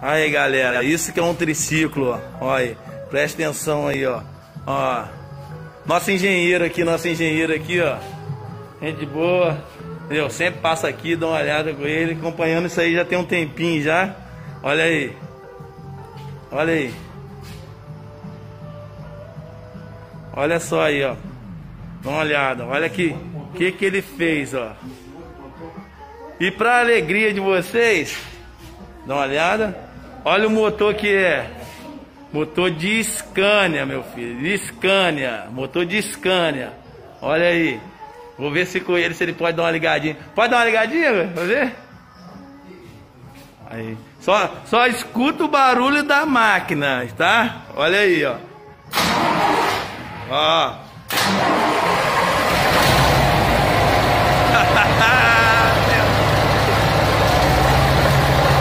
Aí, galera, isso que é um triciclo, ó. Olha presta atenção aí, ó. Ó, nosso engenheiro aqui, nosso engenheiro aqui, ó. Gente boa, entendeu? Sempre passa aqui, dá uma olhada com ele, acompanhando isso aí já tem um tempinho já. Olha aí. Olha aí. Olha só aí, ó. Dá uma olhada, olha aqui. O que que ele fez, ó. E para alegria de vocês, dá uma olhada. Olha o motor que é. Motor de Scania, meu filho. De Scania. Motor de Scania. Olha aí. Vou ver se com ele se ele pode dar uma ligadinha. Pode dar uma ligadinha, velho? Ver? Aí. Só, só escuta o barulho da máquina, tá? Olha aí, ó. Ó.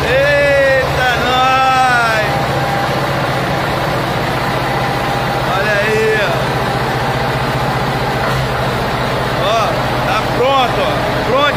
Eita, nós! Olha aí, ó. Ó, tá pronto,